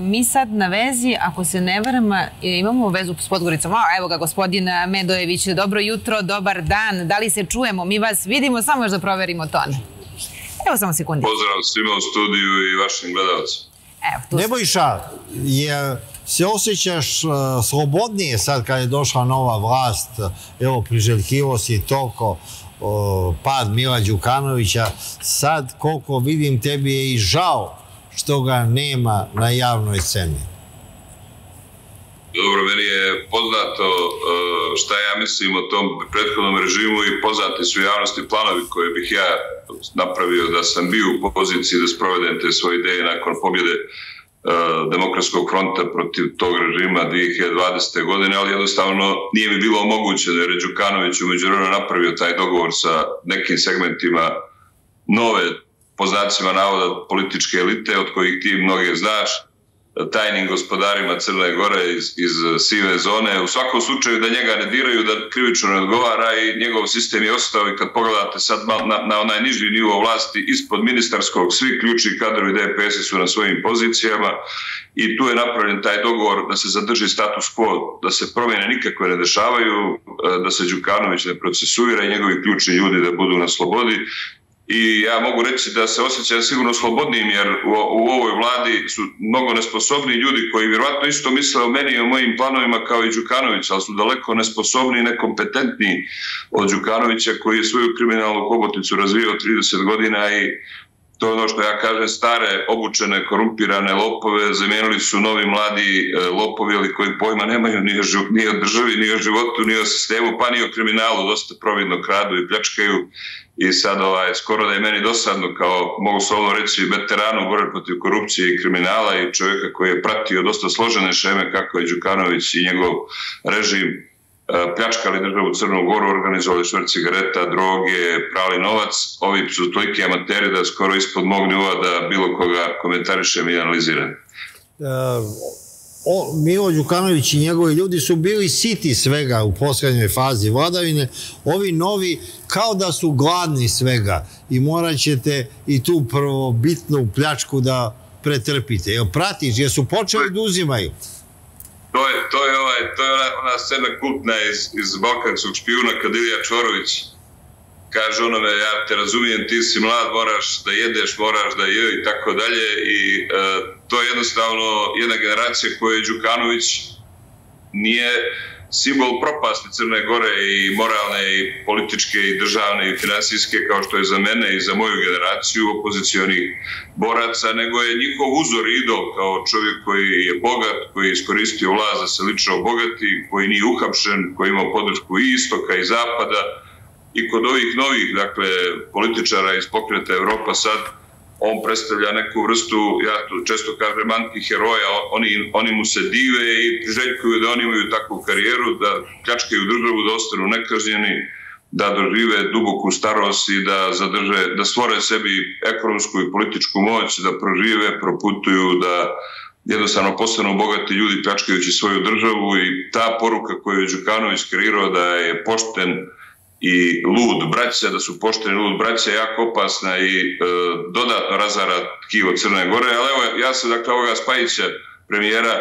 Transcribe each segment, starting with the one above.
Mi sad na vezi, ako se ne varam, imamo vezu s Podgoricom. Evo ga, gospodin Medojević, dobro jutro, dobar dan. Da li se čujemo? Mi vas vidimo, samo još da proverimo ton. Evo samo sekundi. Pozdrav svima u studiju i vašim gledalcima. Nebojša, se osjećaš uh, slobodnije sad kad je došla nova vlast, evo, priželjkivo si toliko pad Mila Đukanovića, sad koliko vidim tebi je i žao što ga nema na javnoj sceni. Dobro, meni je poznato e, šta ja mislim o tom prethodnom režimu i poznati su javnosti planovi koje bih ja napravio da sam bio u poziciji da sprovedem te svoje ideje nakon pobjede e, demokratskog fronta protiv tog režima 2020. godine, ali jednostavno nije mi bilo omoguće da je Ređukanović umeđu napravio taj dogovor sa nekim segmentima nove po znacima navoda političke elite, od kojih ti mnoge znaš, tajnim gospodarima Crne Gore iz, iz sive zone. U svakom slučaju da njega ne diraju, da krivično ne odgovara i njegov sistem je ostao i kad pogledate sad na, na onaj niži nivo vlasti ispod ministarskog, svi ključni kadrovi DPS su na svojim pozicijama i tu je napravljen taj dogovor da se zadrži status quo, da se promjene nikakve ne dešavaju, da se Đukanović ne procesuira i njegovi ključni ljudi da budu na slobodi i ja mogu reći da se osjećam sigurno slobodnim jer u, u ovoj vladi su mnogo nesposobni ljudi koji vjerovatno isto misle o meni i o mojim planovima kao i Đukanović, ali su daleko nesposobni i nekompetentni od Đukanovića koji je svoju kriminalnu hobotnicu razvio 30 godina i to je ono što ja kažem, stare, obučene, korumpirane lopove, zamijenili su novi mladi e, lopovi, ali koji pojma nemaju ni o, ni o državi, ni o životu, ni o sistemu, pa ni o kriminalu, dosta providno kradu i pljačkaju i sad ovaj, skoro da je meni dosadno kao, mogu slovno reći, veteranu borbe protiv korupcije i kriminala i čovjeka koji je pratio dosta složene šeme kako je Đukanović i njegov režim e, pljačkali državu Crnu Goru, organizovali švrt cigareta, droge, prali novac. Ovi su toliki amateri da skoro ispod mog nivoa da bilo koga komentarišem i analiziram. Uh, o, Milo Đukanović i njegovi ljudi su bili siti svega u posljednjoj fazi vladavine, ovi novi kao da su gladni svega i morat ćete i tu prvo bitnu pljačku da pretrpite. Jel pratiš, jesu počeli da uzimaju? To je, to je, ovaj, to je ona, ona scena kultna iz, iz Balkanskog špijuna kad Ilija Čorović kaže onome, ja te razumijem, ti si mlad, moraš da jedeš, moraš da je i tako dalje. I e, to je jednostavno jedna generacija koju je Đukanović nije simbol propasti Crne Gore i moralne i političke i državne i finansijske kao što je za mene i za moju generaciju opozicionih boraca, nego je njihov uzor idol kao čovjek koji je bogat, koji je iskoristio vlast da se lično obogati, koji nije uhapšen, koji ima podršku i istoka i zapada, i kod ovih novih dakle, političara iz pokreta Evropa sad on predstavlja neku vrstu, ja to često kažem, antiheroja, oni, oni mu se dive i željkuju da oni imaju takvu karijeru, da pljačkaju državu, da ostanu nekažnjeni, da dožive duboku starost i da zadrže, da stvore sebi ekonomsku i političku moć, da prožive, proputuju, da jednostavno postanu bogati ljudi pljačkajući svoju državu. I ta poruka koju je Đukanović kreirao da je pošten, i lud braća, da su pošteni lud braća jako opasna i e, dodatno razara tkivo Crne Gore. Ali evo, ja sam dakle ovoga Spajića, premijera,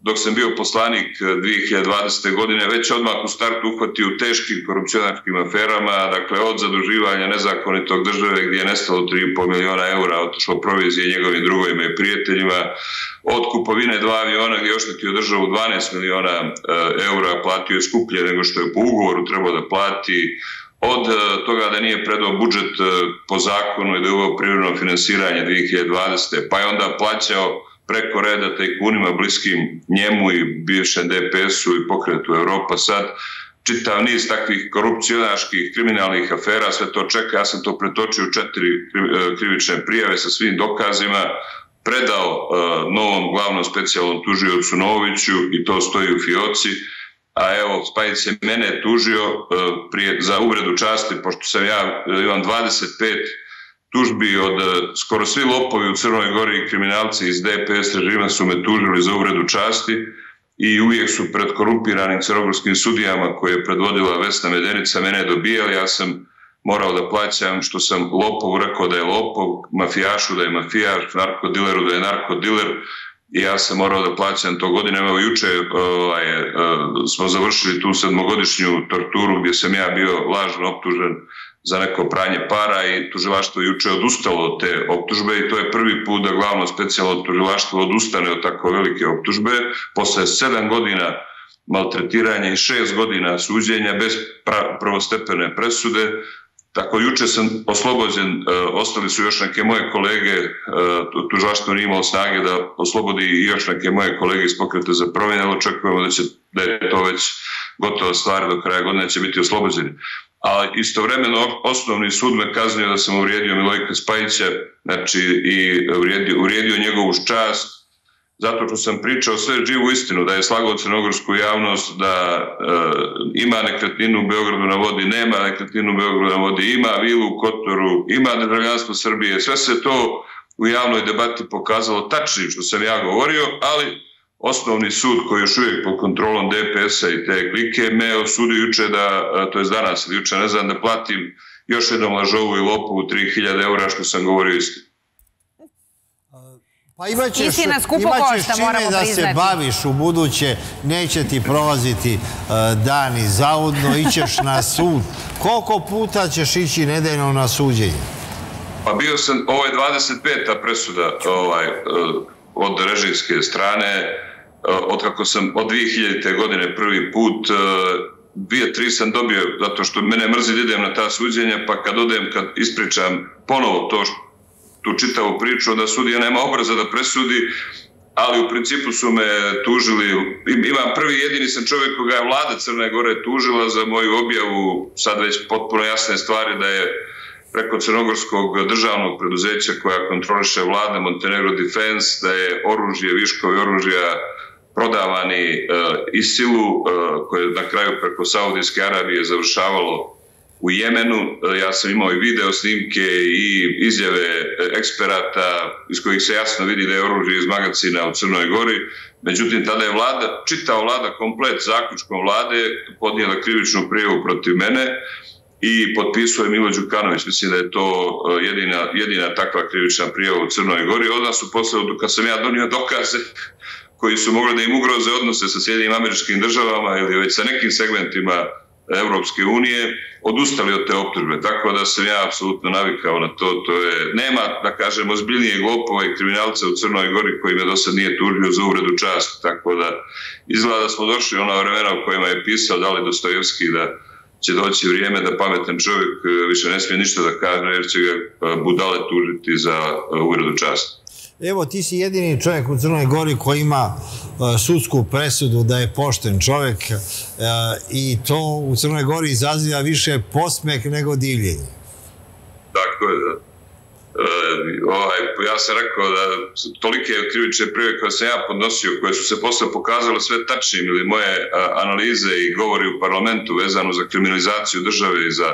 dok sam bio poslanik eh, 2020. Godine, već odmah u startu uhvatio u teškim korupcionarskim aferama, dakle od zaduživanja nezakonitog države gdje je nestalo 3,5 miliona eura, otišlo provizije njegovim drugovima i prijateljima, od kupovine dva aviona gdje je oštetio državu 12 miliona eh, eura, platio je skuplje nego što je po ugovoru trebao da plati, od eh, toga da nije predao budžet po zakonu i da je uvao privredno finansiranje 2020. pa je onda plaćao preko reda tajkunima bliskim njemu i bivšem DPS-u i pokretu Evropa sad. Čitav niz takvih korupcionaških kriminalnih afera, sve to čeka, ja sam to pretočio u četiri e, krivične prijave sa svim dokazima, predao uh, novom glavnom specijalnom tužiocu Novoviću i to stoji u Fioci, a evo Spajic je mene tužio uh, prije, za uvredu časti, pošto sam ja imam 25 tužbi od e, skoro svi lopovi u Crnoj Gori i kriminalci iz DPS režima su me tužili za uvredu časti i uvijek su pred korumpiranim crnogorskim sudijama koje je predvodila Vesna Medenica mene dobijali, ja sam morao da plaćam što sam lopov rekao da je lopov, mafijašu da je mafijaš, narkodileru da je narkodiler i ja sam morao da plaćam to godine. Evo, juče e, ovaj, e, smo završili tu sedmogodišnju torturu gdje sam ja bio lažno optužen za neko pranje para i tužilaštvo juče odustalo od te optužbe i to je prvi put da glavno specijalno tužilaštvo odustane od tako velike optužbe. Posle sedam godina maltretiranja i šest godina suđenja bez prvostepene presude, Tako, juče sam oslobođen, e, ostali su još neke moje kolege, e, tužaštvo nije imalo snage da oslobodi još neke moje kolege iz pokreta za promjene, ali očekujemo da, će, da je to već gotova stvar, do kraja godine će biti oslobođeni a istovremeno osnovni sud me kaznio da sam uvrijedio Milojka Spajića, znači i uvrijedio, uvrijedio njegovu čast, zato što sam pričao sve živu istinu, da je slagao crnogorsku javnost, da e, ima nekretninu u Beogradu na vodi, nema nekretninu u Beogradu na vodi, ima vilu u Kotoru, ima državljanstvo Srbije, sve se to u javnoj debati pokazalo tačnim što sam ja govorio, ali osnovni sud koji je još uvijek pod kontrolom DPS-a i te klike me osudio juče da, e, to je danas ili juče, ne znam, da platim još jednom lažovu i lopu 3000 eura što sam govorio istinu. Pa imaćeš, Istina, skupo košta, čime da se baviš u buduće, neće ti prolaziti uh, dani zaudno, ićeš na sud. Koliko puta ćeš ići nedeljno na suđenje? Pa bio sam, ovo je 25. presuda ovaj, uh, od režijske strane, E, uh, od kako sam od 2000. godine prvi put, uh, dvije, tri sam dobio, zato što mene mrzi da idem na ta suđenja, pa kad odem, kad ispričam ponovo to što tu čitavu priču, da sudija nema obraza da presudi, ali u principu su me tužili, imam prvi jedini sam čovjek koga je vlada Crne Gore tužila za moju objavu, sad već potpuno jasne stvari da je preko Crnogorskog državnog preduzeća koja kontroliše vlada Montenegro Defense, da je oružje, viškovi oružja prodavani e, uh, iz silu uh, koje je na kraju preko Saudijske Arabije završavalo u Jemenu. E, ja sam imao i video snimke i izjave e, eksperata iz kojih se jasno vidi da je oružje iz magazina u Crnoj Gori. Međutim, tada je vlada, čitao vlada komplet zaključkom vlade, podnijela krivičnu prijevu protiv mene i potpisao je Milo Đukanović. Mislim da je to jedina, jedina takva krivična prijava u Crnoj Gori. Odmah su posle, kad sam ja donio dokaze koji su mogli da im ugroze odnose sa sjedinim američkim državama ili već sa nekim segmentima Evropske unije odustali od te optužbe, tako da sam ja apsolutno navikao na to, to je, nema, da kažem, ozbiljnije glopova i kriminalca u Crnoj Gori koji me do sad nije tužio za uvredu čast, tako da izgleda da smo došli ona vremena u kojima je pisao Dali Dostojevski da će doći vrijeme da pametan čovjek e, više ne smije ništa da kaže jer će ga e, budale tužiti za e, uvredu čast. Evo, ti si jedini čovjek u Crnoj Gori koji ima e, sudsku presudu da je pošten čovjek e, i to u Crnoj Gori izaziva više posmeh nego divljenje. Tako je, da. E, ovaj, ja sam rekao da tolike krivične prije koje sam ja podnosio, koje su se posle pokazale sve tačnim ili moje analize i govori u parlamentu vezano za kriminalizaciju države i za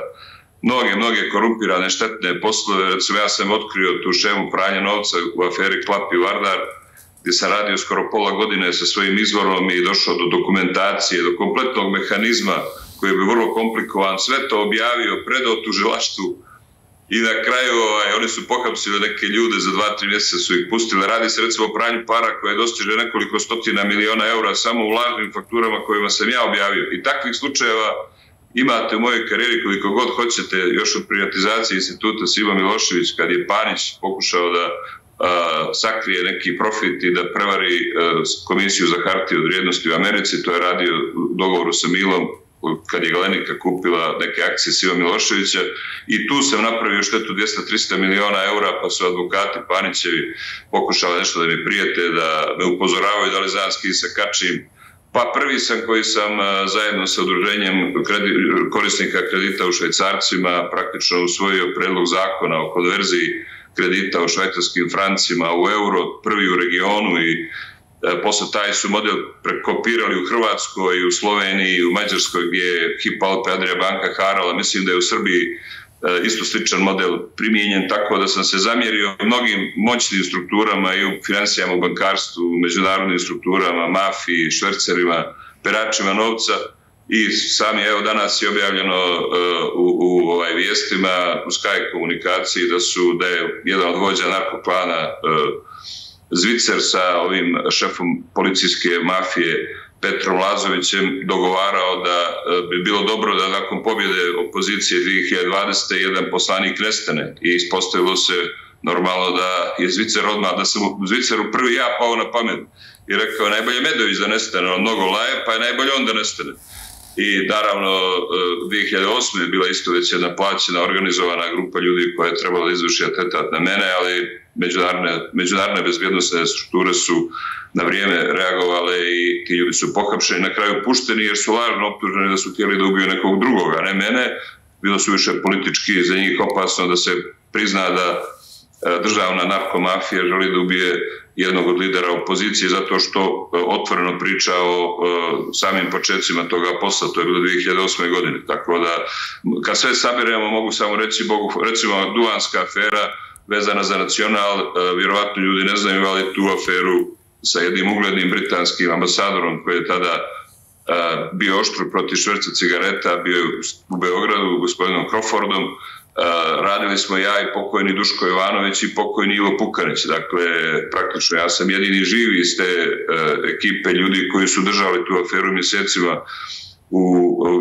mnoge, mnoge korumpirane štetne poslove. Recimo, ja sam otkrio tu šemu pranja novca u aferi Klap i Vardar, gdje sam radio skoro pola godine sa svojim izvorom i došao do dokumentacije, do kompletnog mehanizma koji je bi vrlo komplikovan. Sve to objavio, predao tužilaštu i na kraju ovaj, oni su pohapsili neke ljude za dva, tri mjeseca su ih pustili. Radi se recimo o pranju para koje dostiže nekoliko stotina miliona eura samo u lažnim fakturama kojima sam ja objavio. I takvih slučajeva imate u mojoj karijeri koliko god hoćete još od privatizacije instituta Siva Milošević kad je Panić pokušao da a, sakrije neki profit i da prevari a, komisiju za hartije od vrijednosti u Americi, to je radio u dogovoru sa Milom kad je Galenika kupila neke akcije Siva Miloševića i tu sam napravio štetu 200-300 miliona eura pa su advokati Panićevi pokušali nešto da mi prijete da me upozoravaju da li znam s kim se kačim. Pa prvi sam koji sam e, zajedno sa udruženjem korisnika kredita u švajcarcima praktično usvojio predlog zakona o konverziji kredita u švajcarskim francima u euro, prvi u regionu i e, posle taj su model prekopirali u Hrvatskoj, u Sloveniji, u Mađarskoj gdje je Hipalpe Adria Banka harala. Mislim da je u Srbiji E, isto sličan model primijenjen tako da sam se zamjerio mnogim moćnim strukturama i u financijama, u bankarstvu, u međunarodnim strukturama, mafiji, švercerima, peračima novca i sami evo danas je objavljeno uh, u, u ovaj vijestima u Sky komunikaciji da su da je jedan od vođa narkoplana uh, e, Zvicer sa ovim šefom policijske mafije Petrom Lazovićem dogovarao da e, bi bilo dobro da nakon pobjede opozicije 2020. jedan poslanik nestane i ispostavilo se normalno da je Zvicer odmah, da sam u Zviceru prvi ja pao na pamet i rekao najbolje Medović da nestane, on mnogo laje, pa je najbolje on da nestane. I naravno e, 2008. je bila isto već jedna plaćena organizovana grupa ljudi koja je trebala da izvrši atentat na mene, ali međunarodne, međunarodne bezbjednostne strukture su na vrijeme reagovale i ti ljudi su pohapšeni na kraju pušteni jer su lažno optuženi da su htjeli da ubiju nekog drugoga, ne mene. Bilo su više politički za njih opasno da se prizna da e, državna narkomafija želi da ubije jednog od lidera opozicije zato što e, otvoreno priča o e, samim početcima toga posla, to je bilo 2008. godine. Tako da, kad sve sabiramo, mogu samo reći, Bogu, recimo, Duvanska afera vezana za nacional, e, vjerovatno ljudi ne znaju, ali tu aferu sa jednim uglednim britanskim ambasadorom koji je tada bio oštro protiv šverca cigareta, bio je u Beogradu, gospodinom Crawfordom, radili smo ja i pokojni Duško Jovanović i pokojni Ivo Pukanić. Dakle, praktično ja sam jedini živi iz te e, ekipe ljudi koji su držali tu aferu mjesecima u,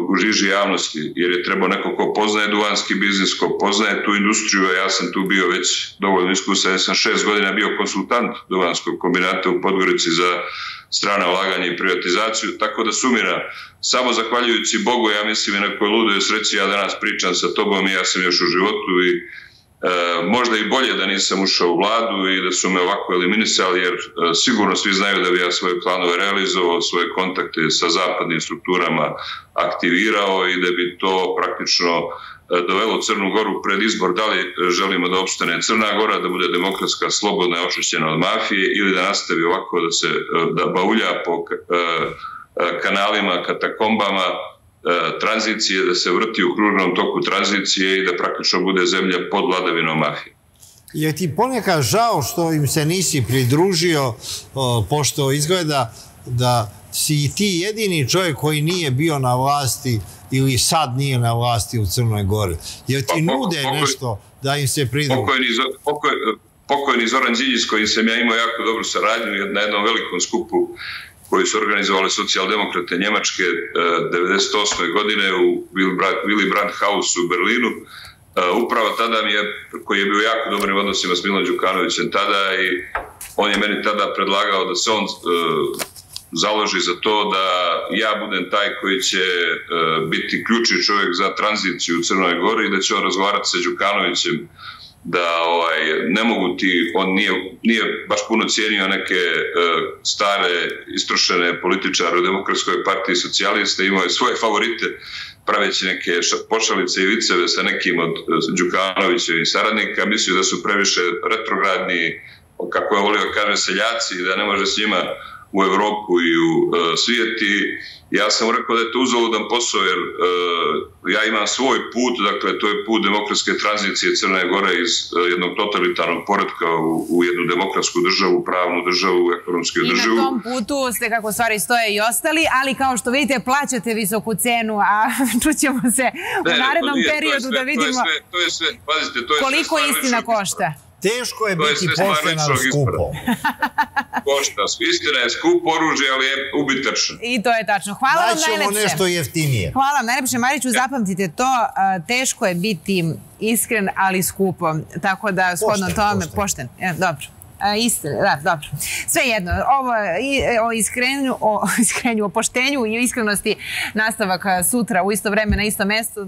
u žiži javnosti, jer je trebao neko ko poznaje duvanski biznis, ko poznaje tu industriju, a ja sam tu bio već dovoljno iskusan, ja sam šest godina bio konsultant duvanskog kombinata u Podgorici za strana ulaganja i privatizaciju, tako da sumira, samo zahvaljujući Bogu, ja mislim i nekoj ludoj sreći, ja danas pričam sa tobom i ja sam još u životu i E, možda i bolje da nisam ušao u vladu i da su me ovako eliminisali, jer e, sigurno svi znaju da bi ja svoje planove realizovao, svoje kontakte sa zapadnim strukturama aktivirao i da bi to praktično e, dovelo Crnu Goru pred izbor da li želimo da opstane Crna Gora, da bude demokratska, slobodna i očišćena od mafije ili da nastavi ovako da se da baulja po kanalima, katakombama tranzicije, da se vrti u kružnom toku tranzicije i da praktično bude zemlja pod vladavinom mafije. Je ti ponekad žao što im se nisi pridružio, pošto izgleda da si ti jedini čovjek koji nije bio na vlasti ili sad nije na vlasti u Crnoj Gori. Jer ti pa, nude nešto da im se pridruži. Pokojni, pokoj, pokojni Zoran Điljić koji sam ja imao jako dobru saradnju na jednom velikom skupu koji su organizovali socijaldemokrate Njemačke e, 98. Godine u Willy Brandt House u Berlinu. E, upravo tada mi je, koji je bio jako dobrim odnosima s Milan Đukanovićem tada i on je meni tada predlagao da se on e, založi za to da ja budem taj koji će biti ključni čovjek za tranziciju u Crnoj Gori i da će on razgovarati sa Đukanovićem da ovaj, ne mogu ti, on nije, nije baš puno cijenio neke e, stare, istrošene političare u Demokratskoj partiji socijaliste, imao je svoje favorite praveći neke pošalice i viceve sa nekim od e, Đukanovićevih saradnika, mislio da su previše retrogradni, kako je volio kaže seljaci, da ne može s njima u Evropu i u uh, svijeti. Ja sam rekao da je to uzaludan posao jer uh, ja imam svoj put, dakle to je put demokratske tranzicije Crne Gore iz uh, jednog totalitarnog poredka u, u jednu demokratsku državu, pravnu državu, ekonomsku državu. I na tom putu ste kako stvari stoje i ostali, ali kao što vidite plaćate visoku cenu, a čućemo se u narednom periodu da vidimo to je sve, to je sve, pazite, to je koliko istina košta. Teško je biti poštenan skupo. Košta, istina je skup oružje, ali je ubitačno. I to je tačno. Hvala vam najlepše. Daćemo nešto jeftinije. Hvala vam najlepše, Mariću, zapamtite to. Teško je biti iskren, ali skupo. Tako da, shodno tome, pošten. E, dobro. Istina, da, dobro. Sve jedno, ovo o iskrenju, o iskrenju, o poštenju i iskrenosti nastavak sutra u isto vreme na isto mjestu.